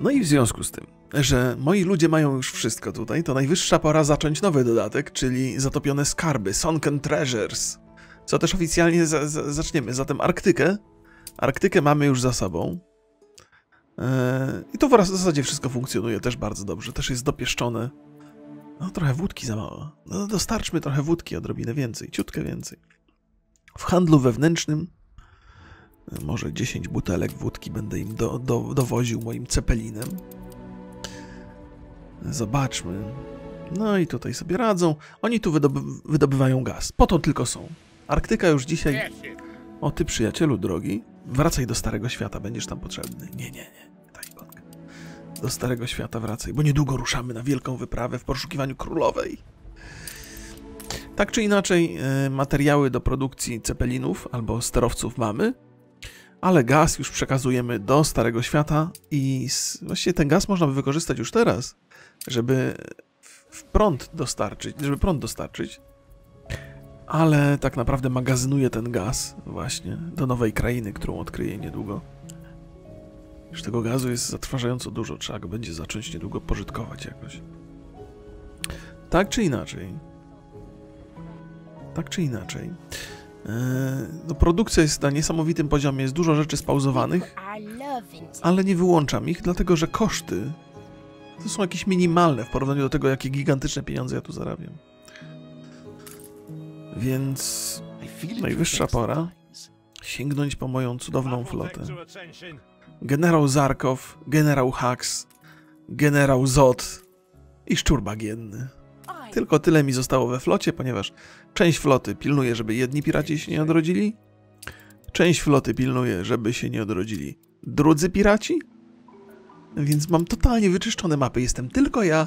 No i w związku z tym, że moi ludzie mają już wszystko tutaj, to najwyższa pora zacząć nowy dodatek, czyli zatopione skarby, Sunken Treasures. Co też oficjalnie za, za, zaczniemy. Zatem Arktykę. Arktykę mamy już za sobą. Eee, I to w zasadzie wszystko funkcjonuje też bardzo dobrze. Też jest dopieszczone. No trochę wódki za mało. No dostarczmy trochę wódki, odrobinę więcej, ciutkę więcej. W handlu wewnętrznym może 10 butelek wódki będę im do, do, dowoził moim cepelinem. Zobaczmy. No i tutaj sobie radzą. Oni tu wydoby wydobywają gaz. Po to tylko są. Arktyka już dzisiaj... O ty przyjacielu drogi, wracaj do Starego Świata, będziesz tam potrzebny. Nie, nie, nie. Ta ikonka. Do Starego Świata wracaj, bo niedługo ruszamy na wielką wyprawę w poszukiwaniu królowej. Tak czy inaczej, e, materiały do produkcji cepelinów albo sterowców mamy ale gaz już przekazujemy do Starego Świata i właściwie ten gaz można by wykorzystać już teraz, żeby w prąd dostarczyć, żeby prąd dostarczyć, ale tak naprawdę magazynuje ten gaz właśnie do nowej krainy, którą odkryje niedługo. Już tego gazu jest zatrważająco dużo, trzeba go będzie zacząć niedługo pożytkować jakoś. Tak czy inaczej. Tak czy inaczej. E, no, produkcja jest na niesamowitym poziomie, jest dużo rzeczy spauzowanych, ale nie wyłączam ich, dlatego że koszty to są jakieś minimalne w porównaniu do tego, jakie gigantyczne pieniądze ja tu zarabiam. Więc najwyższa pora sięgnąć po moją cudowną flotę. Generał Zarkow, generał Hax, generał Zot i szczur bagienny. Tylko tyle mi zostało we flocie, ponieważ część floty pilnuje, żeby jedni piraci się nie odrodzili, część floty pilnuje, żeby się nie odrodzili drudzy piraci, więc mam totalnie wyczyszczone mapy. Jestem tylko ja,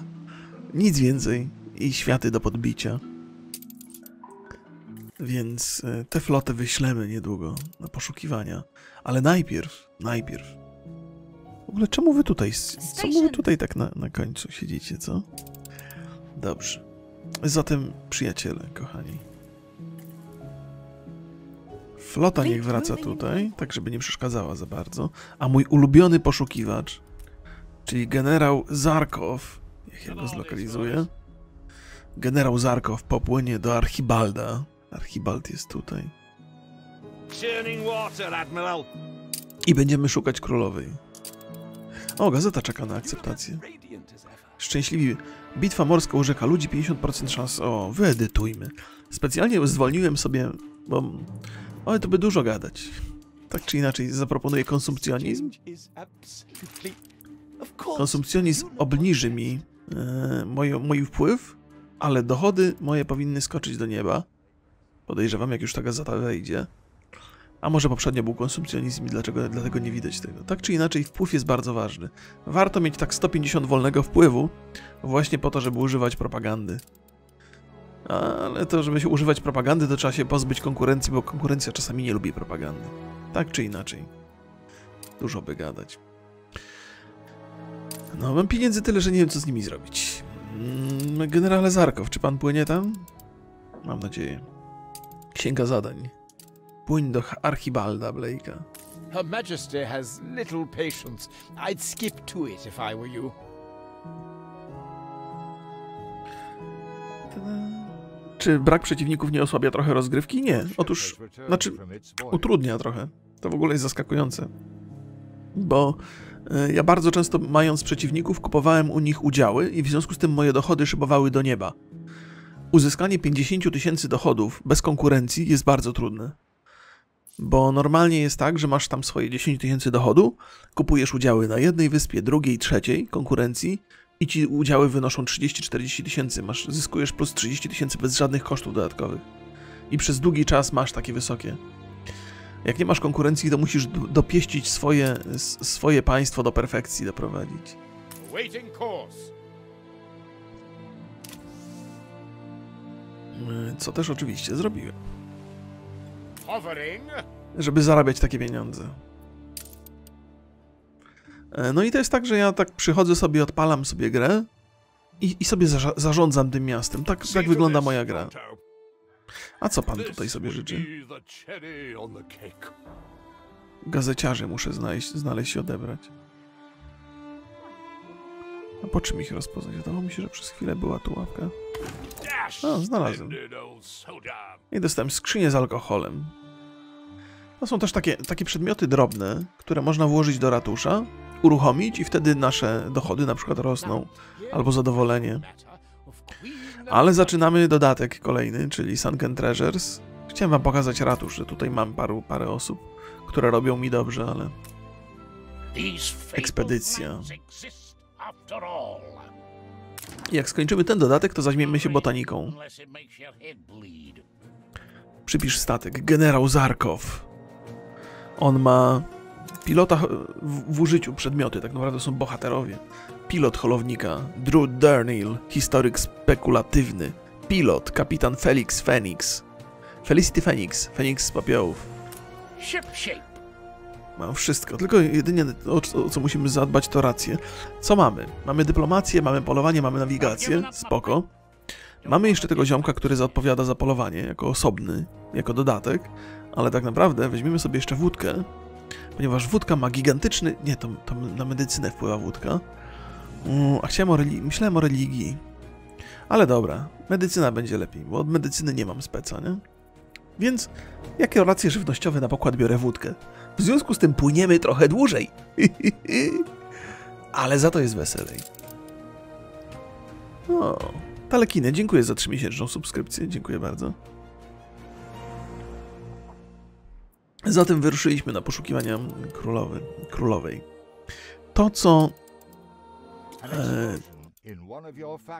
nic więcej i światy do podbicia. Więc e, tę flotę wyślemy niedługo na poszukiwania. Ale najpierw, najpierw. W ogóle czemu wy tutaj, co wy tutaj tak na, na końcu siedzicie, co? Dobrze. Zatem, przyjaciele, kochani. Flota niech wraca tutaj, tak żeby nie przeszkadzała za bardzo. A mój ulubiony poszukiwacz, czyli generał Zarkow, niech ja go zlokalizuję. Generał Zarkow popłynie do Archibalda. Archibald jest tutaj. I będziemy szukać królowej. O, gazeta czeka na akceptację. Szczęśliwi. Bitwa morska urzeka ludzi, 50% szans. O, wyedytujmy. Specjalnie zwolniłem sobie, bo... Oj, to by dużo gadać. Tak czy inaczej, zaproponuję konsumpcjonizm. Konsumpcjonizm obniży mi e, mój, mój wpływ, ale dochody moje powinny skoczyć do nieba. Podejrzewam, jak już ta gazeta wejdzie. A może poprzednio był konsumpcjonizm i dlaczego, dlatego nie widać tego. Tak czy inaczej, wpływ jest bardzo ważny. Warto mieć tak 150 wolnego wpływu, właśnie po to, żeby używać propagandy. Ale to, żeby się używać propagandy, to trzeba się pozbyć konkurencji, bo konkurencja czasami nie lubi propagandy. Tak czy inaczej. Dużo by gadać. No, mam pieniędzy tyle, że nie wiem, co z nimi zrobić. Mm, generale Zarkow, czy pan płynie tam? Mam nadzieję. Księga zadań. Płyń do Archibalda Blake'a. Her Majesty has little patience. I'd skip to it if I were you. Czy brak przeciwników nie osłabia trochę rozgrywki? Nie. Otóż, znaczy, utrudnia trochę. To w ogóle jest zaskakujące. Bo e, ja bardzo często, mając przeciwników, kupowałem u nich udziały i w związku z tym moje dochody szybowały do nieba. Uzyskanie 50 tysięcy dochodów bez konkurencji jest bardzo trudne. Bo normalnie jest tak, że masz tam swoje 10 tysięcy dochodu, kupujesz udziały na jednej wyspie, drugiej, trzeciej konkurencji i ci udziały wynoszą 30-40 tysięcy. Masz, zyskujesz plus 30 tysięcy bez żadnych kosztów dodatkowych. I przez długi czas masz takie wysokie. Jak nie masz konkurencji, to musisz dopieścić swoje, swoje państwo do perfekcji doprowadzić. Co też oczywiście zrobiłem żeby zarabiać takie pieniądze. E, no i to jest tak, że ja tak przychodzę sobie, odpalam sobie grę i, i sobie za, zarządzam tym miastem. Tak, tak wygląda moja gra. A co pan tutaj sobie życzy? Gazeciarzy muszę znaleźć, znaleźć i odebrać. A po czym ich rozpoznać? Wydawało mi się, że przez chwilę była tu łapka. O, znalazłem. I dostałem skrzynię z alkoholem. To są też takie, takie przedmioty drobne, które można włożyć do ratusza, uruchomić i wtedy nasze dochody na przykład rosną, albo zadowolenie. Ale zaczynamy dodatek kolejny, czyli Sunken Treasures. Chciałem wam pokazać ratusz, że tutaj mam paru, parę osób, które robią mi dobrze, ale Ekspedycja. jak skończymy ten dodatek, to zajmiemy się botaniką. Przypisz statek. Generał Zarkow. On ma pilota w, w użyciu przedmioty, tak naprawdę są bohaterowie. Pilot holownika Drew Darnell, historyk spekulatywny. Pilot kapitan Felix Phoenix. Felicity Phoenix, Phoenix z popiołów. Mam wszystko, tylko jedynie o co musimy zadbać to rację. Co mamy? Mamy dyplomację, mamy polowanie, mamy nawigację, spoko. Mamy jeszcze tego ziomka, który odpowiada za polowanie, jako osobny, jako dodatek, ale tak naprawdę weźmiemy sobie jeszcze wódkę, ponieważ wódka ma gigantyczny... Nie, to, to na medycynę wpływa wódka. Mm, A chciałem o. Myślałem o religii. Ale dobra, medycyna będzie lepiej, bo od medycyny nie mam speca, nie? Więc, jakie racje żywnościowe na pokład biorę wódkę? W związku z tym płyniemy trochę dłużej. Ale za to jest weselej. O, Talekiny, dziękuję za 3-miesięczną subskrypcję. Dziękuję bardzo. Zatem wyruszyliśmy na poszukiwania królowy, królowej. To, co... E,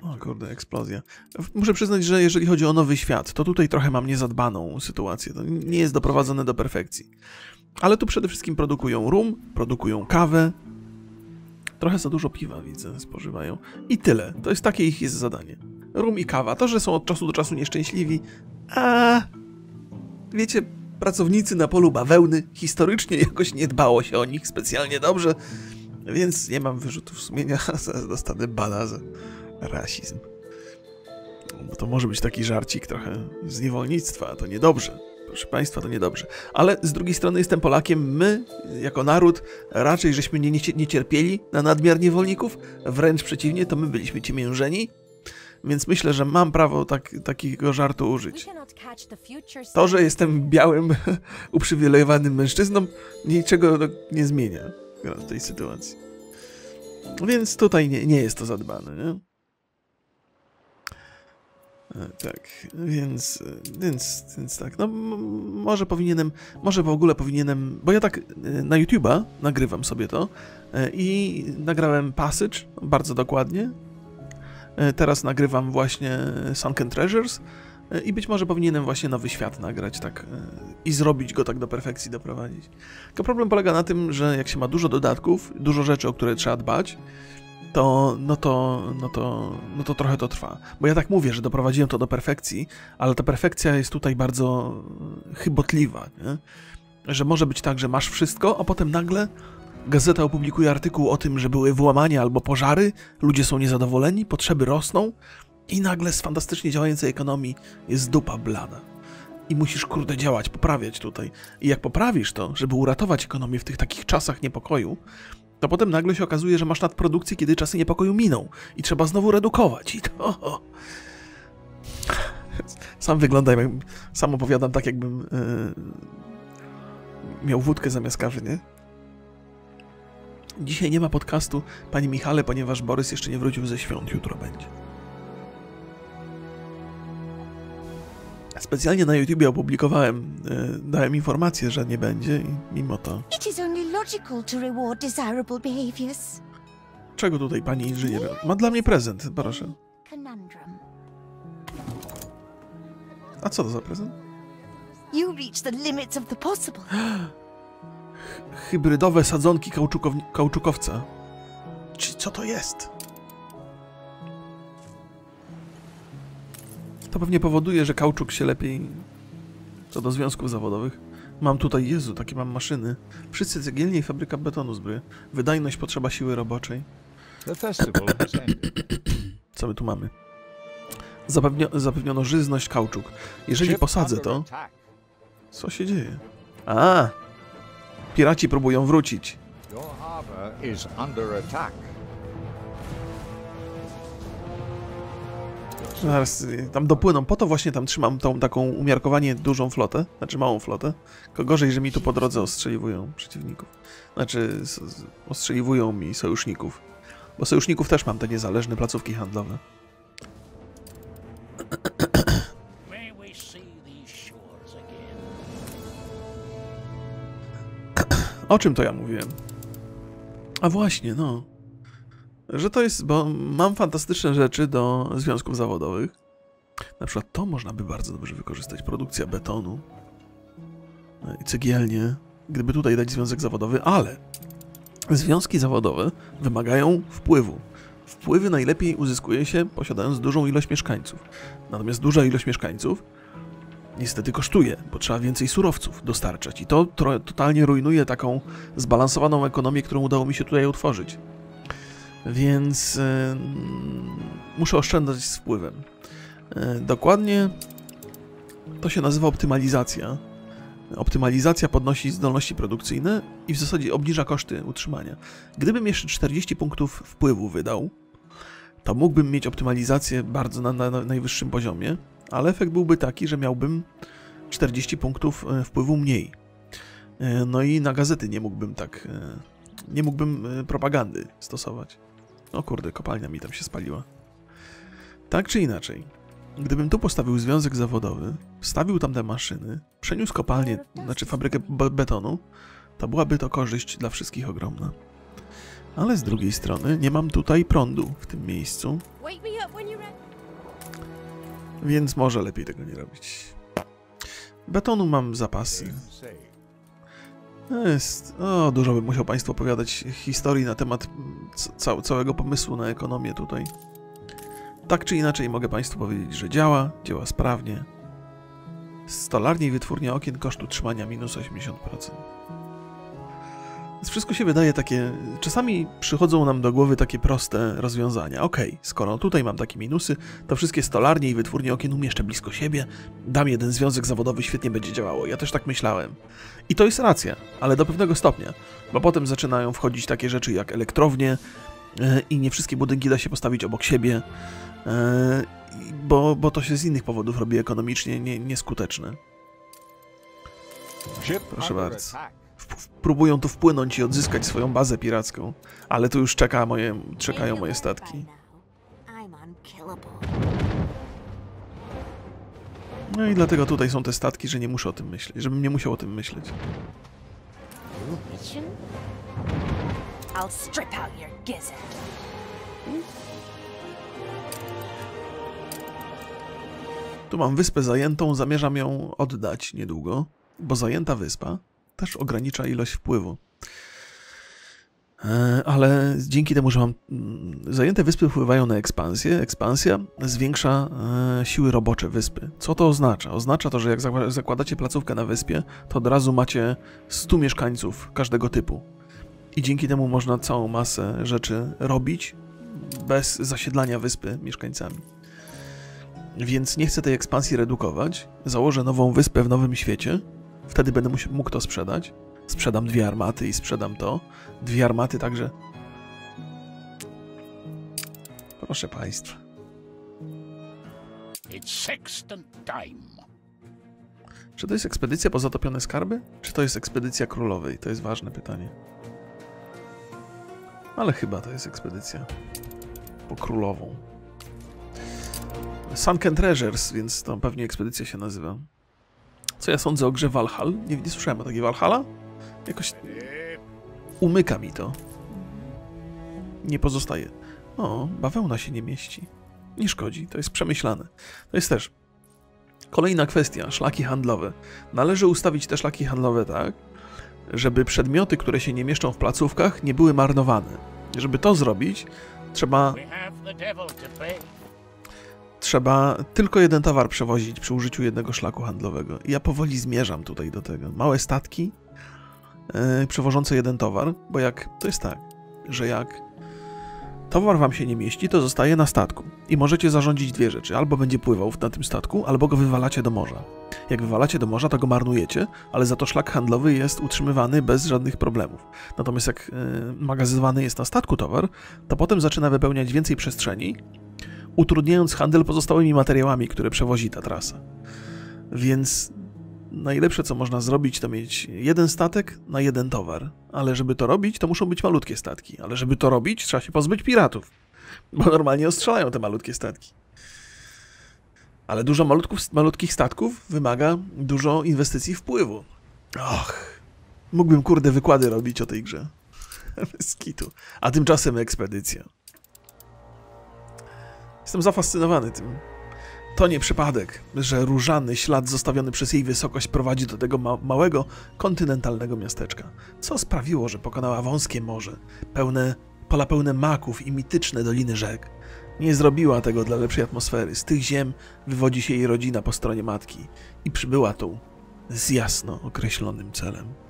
o kurde, eksplozja. Muszę przyznać, że jeżeli chodzi o nowy świat, to tutaj trochę mam niezadbaną sytuację. To nie jest doprowadzone do perfekcji. Ale tu przede wszystkim produkują rum, produkują kawę. Trochę za dużo piwa, widzę, spożywają. I tyle. To jest takie ich jest zadanie. Rum i kawa. To, że są od czasu do czasu nieszczęśliwi, a wiecie, pracownicy na polu bawełny historycznie jakoś nie dbało się o nich specjalnie dobrze, więc nie mam wyrzutów sumienia, zaraz dostanę bana za rasizm. Bo to może być taki żarcik trochę z niewolnictwa, to niedobrze. Proszę Państwa, to niedobrze. Ale z drugiej strony jestem Polakiem. My, jako naród, raczej żeśmy nie, nie, cierpieli na nadmiar niewolników. Wręcz przeciwnie, to my byliśmy ciemiężeni. Więc myślę, że mam prawo tak, takiego żartu użyć. To, że jestem białym, uprzywilejowanym mężczyzną, niczego nie zmienia w tej sytuacji. Więc tutaj nie, nie jest to zadbane, nie? E, Tak, więc, więc, więc tak, no może powinienem, może w ogóle powinienem, bo ja tak e, na YouTube'a nagrywam sobie to e, i nagrałem Passage bardzo dokładnie. Teraz nagrywam właśnie Sunken Treasures i być może powinienem właśnie Nowy Świat nagrać tak i zrobić go tak do perfekcji, doprowadzić. Tylko problem polega na tym, że jak się ma dużo dodatków, dużo rzeczy, o które trzeba dbać, to, no to, no to, no to trochę to trwa. Bo ja tak mówię, że doprowadziłem to do perfekcji, ale ta perfekcja jest tutaj bardzo chybotliwa, nie? Że może być tak, że masz wszystko, a potem nagle gazeta opublikuje artykuł o tym, że były włamania albo pożary, ludzie są niezadowoleni, potrzeby rosną i nagle z fantastycznie działającej ekonomii jest dupa blada. I musisz, kurde, działać, poprawiać tutaj. I jak poprawisz to, żeby uratować ekonomię w tych takich czasach niepokoju, to potem nagle się okazuje, że masz nadprodukcję, kiedy czasy niepokoju miną i trzeba znowu redukować. I to... Sam wyglądam, sam opowiadam tak, jakbym yy, miał wódkę zamiast kawy, nie? Dzisiaj nie ma podcastu, Panie Michale, ponieważ Borys jeszcze nie wrócił ze świąt, jutro będzie. Specjalnie na YouTubie opublikowałem, yy, dałem informację, że nie będzie i mimo to... It is only logical to reward desirable behaviors. Czego tutaj pani inżynier? Ma dla mnie prezent, proszę. A co to za prezent? You reach the limits of the possible. Hybrydowe sadzonki kauczukow- kauczukowca. Czy co to jest? To pewnie powoduje, że kauczuk się lepiej co do związków zawodowych. Mam tutaj, Jezu, takie mam maszyny. Wszyscy cegielnie i fabryka betonu zbroje. Wydajność potrzeba siły roboczej. Festival has ended. Co my tu mamy? Zapewnio zapewniono żyzność kauczuk. Jeżeli posadzę to, attack. co się dzieje? A! Piraci próbują wrócić. Your harbor is under attack. Zaraz y, tam dopłyną. Po to właśnie tam trzymam tą taką umiarkowanie dużą flotę, znaczy małą flotę. Tylko gorzej, że mi tu po drodze ostrzeliwują przeciwników. Znaczy ostrzeliwują mi sojuszników. Bo sojuszników też mam te niezależne placówki handlowe. O czym to ja mówiłem? A właśnie, no. Że to jest, bo mam fantastyczne rzeczy do związków zawodowych. Na przykład to można by bardzo dobrze wykorzystać. Produkcja betonu e, i cegielnie. Gdyby tutaj dać związek zawodowy, ale związki zawodowe wymagają wpływu. Wpływy najlepiej uzyskuje się posiadając dużą ilość mieszkańców. Natomiast duża ilość mieszkańców niestety kosztuje, bo trzeba więcej surowców dostarczać. I to totalnie rujnuje taką zbalansowaną ekonomię, którą udało mi się tutaj utworzyć. Więc em, muszę oszczędzać z wpływem. E, dokładnie to się nazywa optymalizacja. Optymalizacja podnosi zdolności produkcyjne i w zasadzie obniża koszty utrzymania. Gdybym jeszcze 40 punktów wpływu wydał, to mógłbym mieć optymalizację bardzo na, na, na najwyższym poziomie, ale efekt byłby taki, że miałbym 40 punktów e, wpływu mniej. E, No i na gazety nie mógłbym tak. e, Nie mógłbym e, propagandy stosować. O kurde, kopalnia mi tam się spaliła. Tak czy inaczej, gdybym tu postawił związek zawodowy, wstawił tam te maszyny, przeniósł kopalnię, znaczy fabrykę be- betonu, to byłaby to korzyść dla wszystkich ogromna. Ale z drugiej strony nie mam tutaj prądu w tym miejscu, więc może lepiej tego nie robić. Betonu mam zapasy. Jest. O, dużo bym musiał Państwu opowiadać historii na temat mm, ca- całego pomysłu na ekonomię tutaj. Tak czy inaczej mogę Państwu powiedzieć, że działa, działa sprawnie. Stolarnie i wytwórnia okien koszt utrzymania minus 80%. Wszystko się wydaje takie. Czasami przychodzą nam do głowy takie proste rozwiązania. Okej, skoro tutaj mam takie minusy, to wszystkie stolarnie i wytwórnie okien umieszczę blisko siebie, dam jeden związek zawodowy, świetnie będzie działało. Ja też tak myślałem. I to jest racja, ale do pewnego stopnia, bo potem zaczynają wchodzić takie rzeczy jak elektrownie e, i nie wszystkie budynki da się postawić obok siebie, e, bo, bo to się z innych powodów robi ekonomicznie nie, nieskuteczne. Proszę bardzo. Próbują tu wpłynąć i odzyskać swoją bazę piracką, ale tu już czeka moje, czekają moje statki. No i dlatego tutaj są te statki, że nie muszę o tym myśleć, żebym nie musiał o tym myśleć. Tu mam wyspę zajętą, zamierzam ją oddać niedługo, bo zajęta wyspa też ogranicza ilość wpływu. E, Ale dzięki temu, że mam mm, zajęte wyspy wpływają na ekspansję, ekspansja zwiększa e, siły robocze wyspy. Co to oznacza? Oznacza to, że jak zakła- zakładacie placówkę na wyspie, to od razu macie 100 mieszkańców każdego typu. I dzięki temu można całą masę rzeczy robić bez zasiedlania wyspy mieszkańcami. Więc nie chcę tej ekspansji redukować. Założę nową wyspę w nowym świecie. Wtedy będę mógł to sprzedać. Sprzedam dwie armaty i sprzedam to. Dwie armaty także. Proszę Państwa. It's sextant time. Czy to jest ekspedycja po zatopione skarby? Czy to jest ekspedycja królowej? To jest ważne pytanie. Ale chyba to jest ekspedycja po królową. Sunken Treasures, więc to pewnie ekspedycja się nazywa. Co ja sądzę o grze Valhall? Nie, nie słyszałem o takiej Valhalla? Jakoś umyka mi to. Nie pozostaje. O, bawełna się nie mieści. Nie szkodzi, to jest przemyślane. To jest też Kolejna kwestia, szlaki handlowe. Należy ustawić te szlaki handlowe tak, żeby przedmioty, które się nie mieszczą w placówkach, nie były marnowane. Żeby to zrobić, trzeba, trzeba tylko jeden towar przewozić przy użyciu jednego szlaku handlowego. I ja powoli zmierzam tutaj do tego. Małe statki yy, przewożące jeden towar, bo jak to jest tak, że jak towar wam się nie mieści, to zostaje na statku. I możecie zarządzić dwie rzeczy. Albo będzie pływał na tym statku, albo go wywalacie do morza. Jak wywalacie do morza, to go marnujecie, ale za to szlak handlowy jest utrzymywany bez żadnych problemów. Natomiast jak yy, magazynowany jest na statku towar, to potem zaczyna wypełniać więcej przestrzeni, utrudniając handel pozostałymi materiałami, które przewozi ta trasa. Więc najlepsze, co można zrobić, to mieć jeden statek na jeden towar. Ale żeby to robić, to muszą być malutkie statki. Ale żeby to robić, trzeba się pozbyć piratów. Bo normalnie ostrzelają te malutkie statki. Ale dużo malutków, malutkich statków wymaga dużo inwestycji wpływu. Och, mógłbym kurde wykłady robić o tej grze. Bez kitu. A tymczasem ekspedycja. Jestem zafascynowany tym. To nie przypadek, że różany ślad zostawiony przez jej wysokość prowadzi do tego ma małego, kontynentalnego miasteczka. Co sprawiło, że pokonała wąskie morze, pełne, pola pełne maków i mityczne doliny rzek. Nie zrobiła tego dla lepszej atmosfery. Z tych ziem wywodzi się jej rodzina po stronie matki i przybyła tu z jasno określonym celem.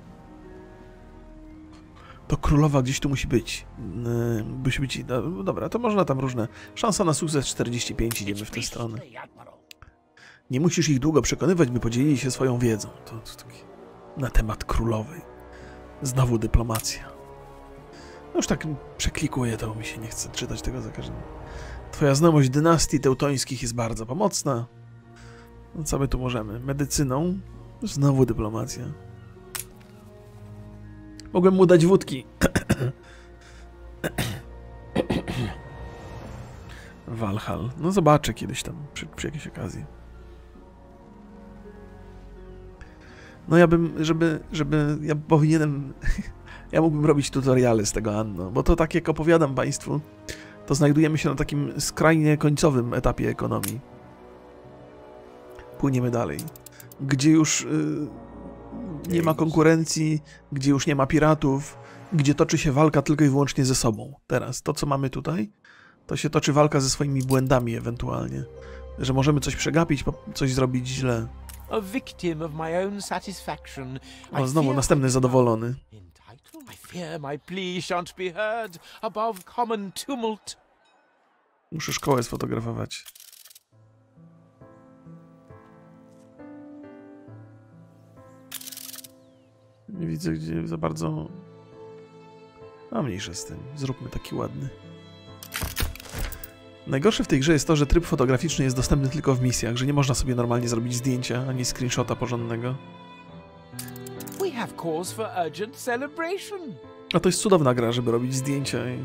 To królowa gdzieś tu musi być. Yy, musi być. No, dobra, to można tam różne. Szansa na sukces 45, idziemy w tę stronę. Nie musisz ich długo przekonywać, by podzielili się swoją wiedzą. To, to na temat królowej. Znowu dyplomacja. No już tak przeklikuję to, mi się nie chce czytać tego za każdym. Twoja znajomość dynastii teutońskich jest bardzo pomocna. No co my tu możemy? Medycyną? Znowu dyplomacja. Mogłem mu dać wódki. Walhall. No zobaczę kiedyś tam, przy, przy jakiejś okazji. No ja bym, żeby, żeby, ja powinienem, ja mógłbym robić tutoriale z tego Anno, bo to tak jak opowiadam Państwu, to znajdujemy się na takim skrajnie końcowym etapie ekonomii. Płyniemy dalej. Gdzie już y, nie ma konkurencji, gdzie już nie ma piratów, gdzie toczy się walka tylko i wyłącznie ze sobą. Teraz, to co mamy tutaj, to się toczy walka ze swoimi błędami ewentualnie. Że możemy coś przegapić, coś zrobić źle. O, znowu następny zadowolony. Muszę szkołę sfotografować. Nie widzę gdzie za bardzo. A mniejsze z tym. Zróbmy taki ładny. Najgorsze w tej grze jest to, że tryb fotograficzny jest dostępny tylko w misjach, że nie można sobie normalnie zrobić zdjęcia ani screenshota porządnego. A to jest cudowna gra, żeby robić zdjęcia i...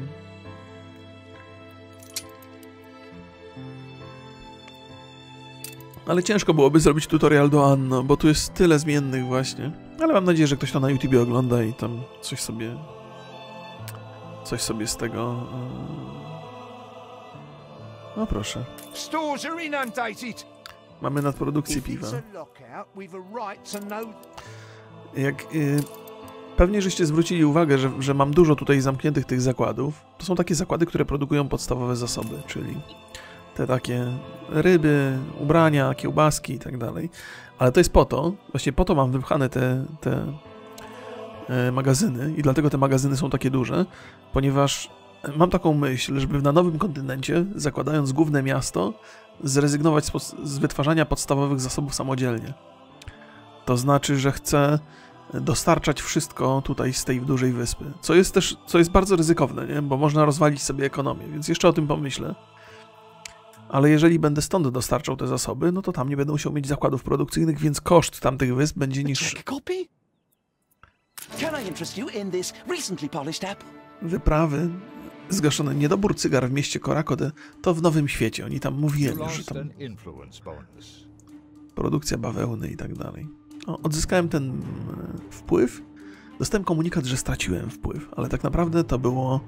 Ale ciężko byłoby zrobić tutorial do Anno, bo tu jest tyle zmiennych właśnie. Ale mam nadzieję, że ktoś to na YouTubie ogląda i tam coś sobie... Coś sobie z tego... yy, No proszę. Mamy nadprodukcję piwa. Jak y, pewnie żeście zwrócili uwagę, że, że mam dużo tutaj zamkniętych tych zakładów. To są takie zakłady, które produkują podstawowe zasoby, czyli te takie ryby, ubrania, kiełbaski i tak dalej. Ale to jest po to, właśnie po to mam wypchane te, te e, magazyny i dlatego te magazyny są takie duże, ponieważ mam taką myśl, żeby na nowym kontynencie, zakładając główne miasto, zrezygnować z, z wytwarzania podstawowych zasobów samodzielnie. To znaczy, że chcę dostarczać wszystko tutaj z tej dużej wyspy. Co jest też, co jest bardzo ryzykowne, nie? bo można rozwalić sobie ekonomię, więc jeszcze o tym pomyślę. Ale jeżeli będę stąd dostarczał te zasoby, no to tam nie będę musiał mieć zakładów produkcyjnych, więc koszt tamtych wysp będzie apple? Wyprawy, zgaszony niedobór cygar w mieście Korakode, to w Nowym Świecie. Oni tam mówili, że tam produkcja bawełny i tak dalej. O, odzyskałem ten e, wpływ. Dostałem komunikat, że straciłem wpływ, ale tak naprawdę to było,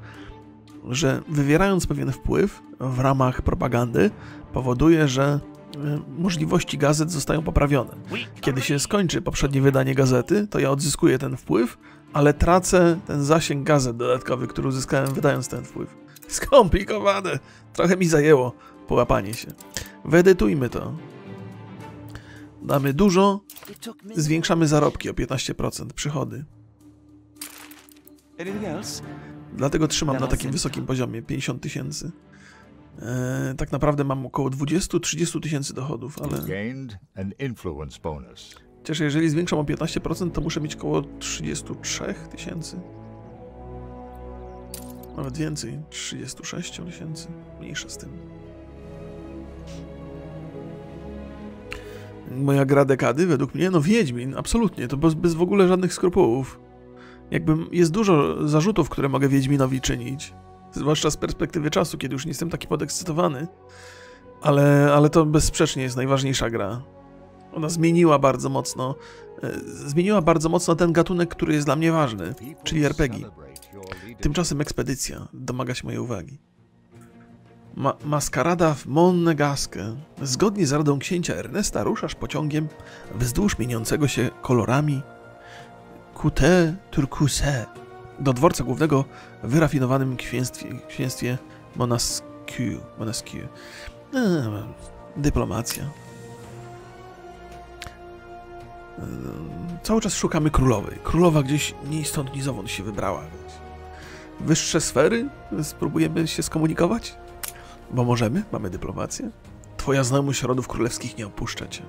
że wywierając pewien wpływ w ramach propagandy, powoduje, że e, możliwości gazet zostają poprawione. Kiedy się skończy poprzednie wydanie gazety, to ja odzyskuję ten wpływ, ale tracę ten zasięg gazet dodatkowy, który uzyskałem wydając ten wpływ. Skomplikowane. Trochę mi zajęło połapanie się. Wyedytujmy to. Damy dużo, zwiększamy zarobki o 15%, przychody. Dlatego trzymam na takim wysokim poziomie 50 tysięcy. E, tak naprawdę mam około 20-30 tysięcy dochodów, ale. Chociaż jeżeli zwiększam o 15%, to muszę mieć około 33 tysięcy. Nawet więcej, 36 tysięcy. Mniejsza z tym. Moja gra dekady według mnie, no Wiedźmin, absolutnie, to bez, bez w ogóle żadnych skrupułów. Jakby jest dużo zarzutów, które mogę Wiedźminowi czynić, zwłaszcza z perspektywy czasu, kiedy już nie jestem taki podekscytowany, ale, ale to bezsprzecznie jest najważniejsza gra. Ona zmieniła bardzo mocno, e, zmieniła bardzo mocno ten gatunek, który jest dla mnie ważny, czyli RPG. Tymczasem ekspedycja domaga się mojej uwagi. Ma maskarada w Monegaskę. Zgodnie z radą księcia Ernesta ruszasz pociągiem wzdłuż mieniącego się kolorami Couté Turcuse do dworca głównego w wyrafinowanym księstwie, księstwie Monasquieu. Eee, dyplomacja. Eee, Cały czas szukamy królowej. Królowa gdzieś ni stąd, ni zowąd się wybrała. Wyższe sfery? Spróbujemy się skomunikować? Bo możemy? Mamy dyplomację? Twoja znajomość rodów królewskich nie opuszcza cię.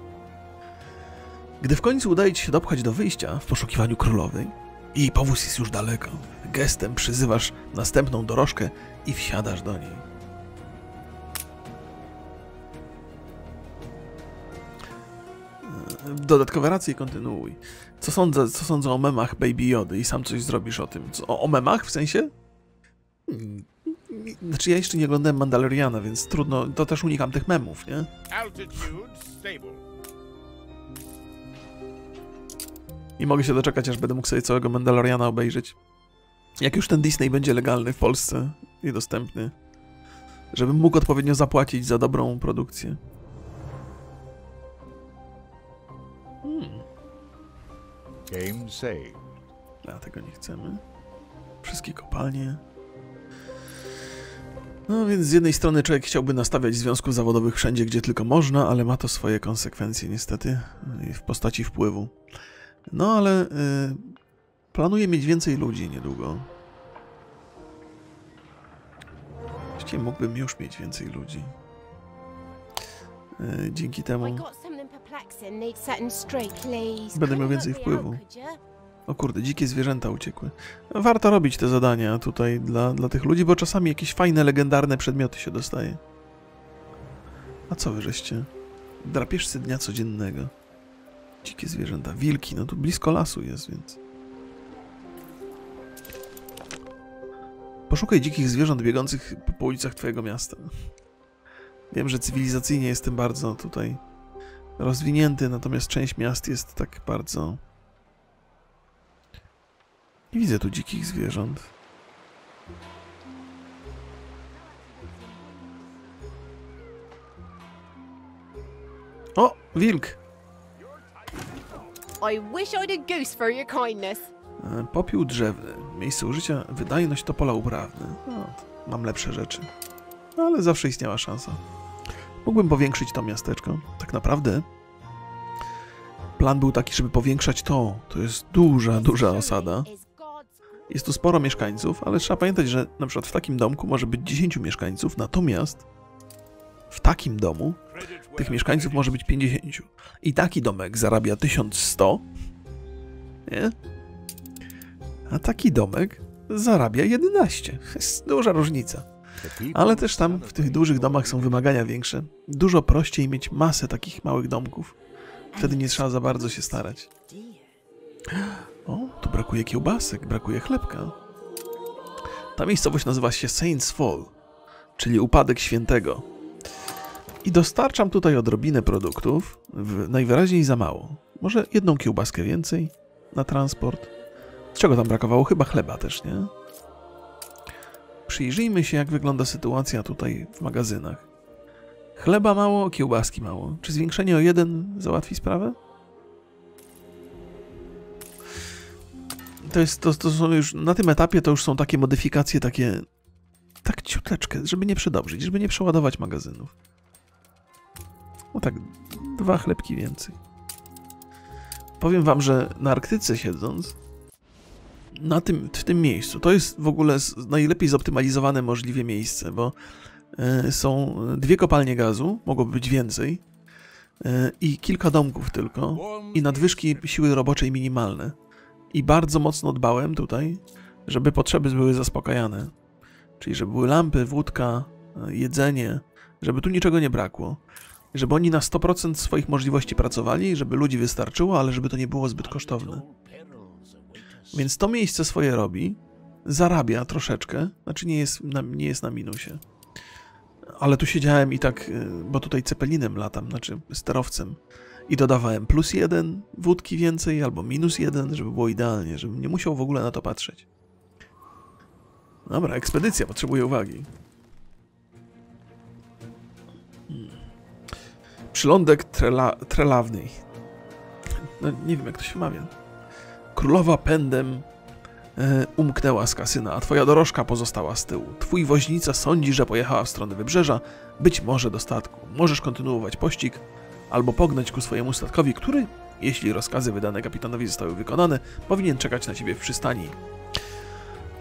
Gdy w końcu udaje ci się dopchać do wyjścia w poszukiwaniu królowej, jej powóz jest już daleko, gestem przyzywasz następną dorożkę i wsiadasz do niej. Dodatkowe racje i kontynuuj. Co sądzę, co sądzę o memach Baby Jody i sam coś zrobisz o tym? Co, o memach w sensie? Hmm, Znaczy ja jeszcze nie oglądałem Mandaloriana, więc trudno, to też unikam tych memów, nie? Altitude stable. Nie mogę się doczekać, aż będę mógł sobie całego Mandaloriana obejrzeć. Jak już ten Disney będzie legalny w Polsce i dostępny, żebym mógł odpowiednio zapłacić za dobrą produkcję. Game saved. A tego nie chcemy. Wszystkie kopalnie. No więc z jednej strony człowiek chciałby nastawiać związków zawodowych wszędzie, gdzie tylko można, ale ma to swoje konsekwencje niestety w postaci wpływu. No ale y, planuję mieć więcej ludzi niedługo. Właściwie mógłbym już mieć więcej ludzi. Y, dzięki temu... Będę miał więcej wpływu. O kurde, dzikie zwierzęta uciekły. Warto robić te zadania tutaj dla, dla tych ludzi, bo czasami jakieś fajne, legendarne przedmioty się dostaje. A co wy żeście? Drapieżcy dnia codziennego. Dzikie zwierzęta. Wilki, no tu blisko lasu jest, więc... Poszukaj dzikich zwierząt biegących po, ulicach twojego miasta. Wiem, że cywilizacyjnie jestem bardzo tutaj rozwinięty, natomiast część miast jest tak bardzo... Nie widzę tu dzikich zwierząt. O, wilk! I wish I'd a goose for your kindness. E, Popiół drzewny. Miejsce użycia, wydajność to pola uprawne. No, mam lepsze rzeczy. No, ale zawsze istniała szansa. Mógłbym powiększyć to miasteczko. Tak naprawdę plan był taki, żeby powiększać to. To jest duża, duża osada. Jest tu sporo mieszkańców, ale trzeba pamiętać, że na przykład w takim domku może być 10 mieszkańców, natomiast w takim domu tych mieszkańców może być 50. I taki domek zarabia 1100, nie? A taki domek zarabia 11. Jest duża różnica. Ale też tam w tych dużych domach są wymagania większe. Dużo prościej mieć masę takich małych domków. Wtedy nie trzeba za bardzo się starać. O, tu brakuje kiełbasek, brakuje chlebka. Ta miejscowość nazywa się Saints Fall, czyli upadek świętego. I dostarczam tutaj odrobinę produktów, najwyraźniej za mało. Może jedną kiełbaskę więcej na transport. Czego tam brakowało? Chyba chleba też, nie? Przyjrzyjmy się, jak wygląda sytuacja tutaj w magazynach. Chleba mało, kiełbaski mało. Czy zwiększenie o jeden załatwi sprawę? To jest, to, to są już, na tym etapie to już są takie modyfikacje, takie, tak ciuteczkę, żeby nie przedobrzyć, żeby nie przeładować magazynów. No tak, dwa chlebki więcej. Powiem wam, że na Arktyce siedząc, na tym, w tym miejscu, to jest w ogóle najlepiej zoptymalizowane możliwie miejsce, bo e, są dwie kopalnie gazu, mogłoby być więcej, e, i kilka domków tylko, i nadwyżki siły roboczej minimalne. I bardzo mocno dbałem tutaj, żeby potrzeby były zaspokajane. Czyli żeby były lampy, wódka, e, jedzenie, żeby tu niczego nie brakło. Żeby oni na 100% swoich możliwości pracowali, żeby ludzi wystarczyło, ale żeby to nie było zbyt kosztowne. Więc to miejsce swoje robi, zarabia troszeczkę, znaczy nie jest na, nie jest na minusie. Ale tu siedziałem i tak, y, bo tutaj cepelinem latam, znaczy sterowcem. I dodawałem plus jeden wódki więcej, albo minus jeden, żeby było idealnie, żebym nie musiał w ogóle na to patrzeć. Dobra, ekspedycja, potrzebuje uwagi. Przylądek trela, trelawnej. No, nie wiem, jak to się wymawia. Królowa pędem e, umknęła z kasyna, a twoja dorożka pozostała z tyłu. Twój woźnica sądzi, że pojechała w stronę wybrzeża, być może do statku. Możesz kontynuować pościg, albo pognać ku swojemu statkowi, który, jeśli rozkazy wydane kapitanowi zostały wykonane, powinien czekać na ciebie w przystani.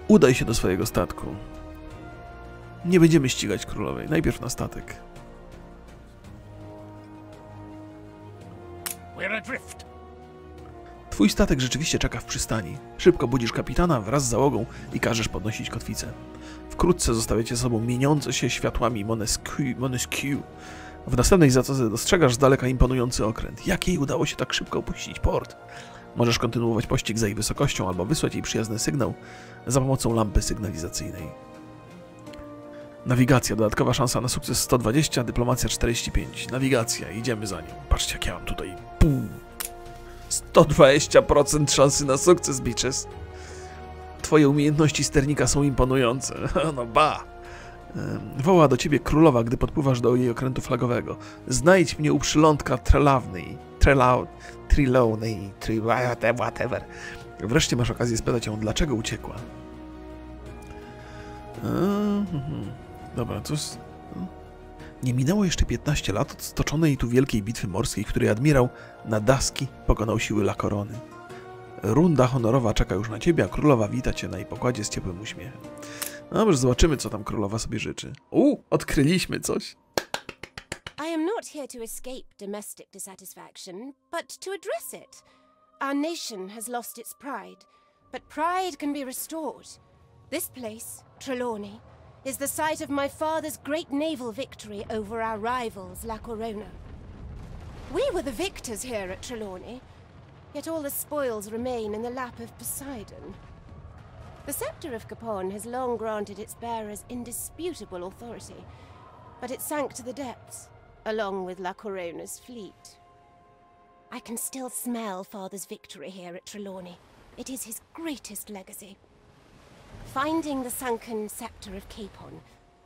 Udaj się do swojego statku. Nie będziemy ścigać królowej, najpierw na statek. Twój statek rzeczywiście czeka w przystani. Szybko budzisz kapitana wraz z załogą i każesz podnosić kotwicę. Wkrótce zostawiacie sobą mieniące się światłami Monesquieu. W następnej zatoce dostrzegasz z daleka imponujący okręt. Jak jej udało się tak szybko opuścić port? Możesz kontynuować pościg za jej wysokością albo wysłać jej przyjazny sygnał za pomocą lampy sygnalizacyjnej. Nawigacja, dodatkowa szansa na sukces 120, dyplomacja 45. Nawigacja, idziemy za nią. Patrzcie jak ja mam tutaj. Pum. 120% szansy na sukces, bitches. Twoje umiejętności sternika są imponujące. No ba. Woła do ciebie królowa, gdy podpływasz do jej okrętu flagowego. Znajdź mnie u przylądka Trelawnej. Trelau... Trilownej... Tri... whatever. Wreszcie masz okazję spytać ją, dlaczego uciekła. Mhm. Dobra, z... Nie minęło jeszcze 15 lat od stoczonej tu wielkiej bitwy morskiej, której admirał Nadaski pokonał siły La Korony. Runda honorowa czeka już na ciebie, a królowa wita cię na jej pokładzie z ciepłym uśmiechem. No Dobrze, zobaczymy, co tam królowa sobie życzy. U, odkryliśmy coś. I am not here to escape domestic dissatisfaction, but to address it. Our nation has lost its pride, but pride can be restored. This place, Trelawney, is the site of my father's great naval victory over our rivals, La Corona. We were the victors here at Trelawney, yet all the spoils remain in the lap of Poseidon. The scepter of Capon has long granted its bearers indisputable authority, but it sank to the depths, along with La Corona's fleet. I can still smell Father's victory here at Trelawney. It is his greatest legacy. Finding the sunken scepter of Capon,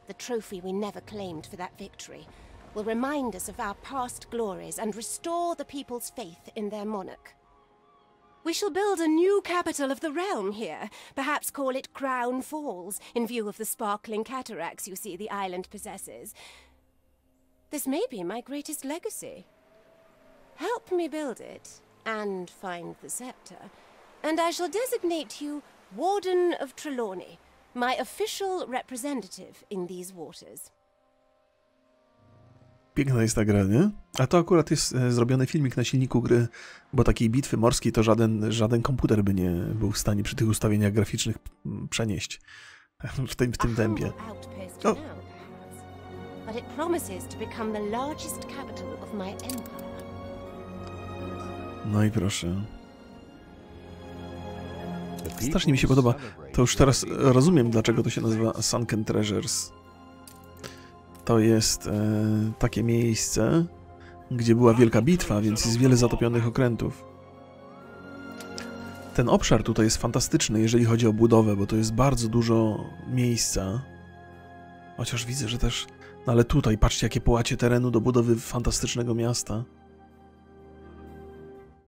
the trophy we never claimed for that victory, will remind us of our past glories and restore the people's faith in their monarch. We shall build a new capital of the realm here, perhaps call it Crown Falls, in view of the sparkling cataracts you see the island possesses. This may be my greatest legacy. Help me build it, and find the scepter, and I shall designate you Warden of Trelawney, my official representative in these waters. Piękna jest ta gra, nie? A to akurat jest e, zrobiony filmik na silniku gry, bo takiej bitwy morskiej to żaden, żaden komputer by nie był w stanie przy tych ustawieniach graficznych mm, przenieść w tym, w tym tempie. humble outpost now, perhaps, but it promises to become the largest capital of my empire. No i proszę. Strasznie mi się podoba. To już teraz the rozumiem, dlaczego to się nazywa Sunken Treasures. To jest e, takie miejsce, gdzie była wielka bitwa, więc jest wiele zatopionych okrętów. Ten obszar tutaj jest fantastyczny, jeżeli chodzi o budowę, bo to jest bardzo dużo miejsca. Chociaż widzę, że też... No ale tutaj, patrzcie, jakie połacie terenu do budowy fantastycznego miasta.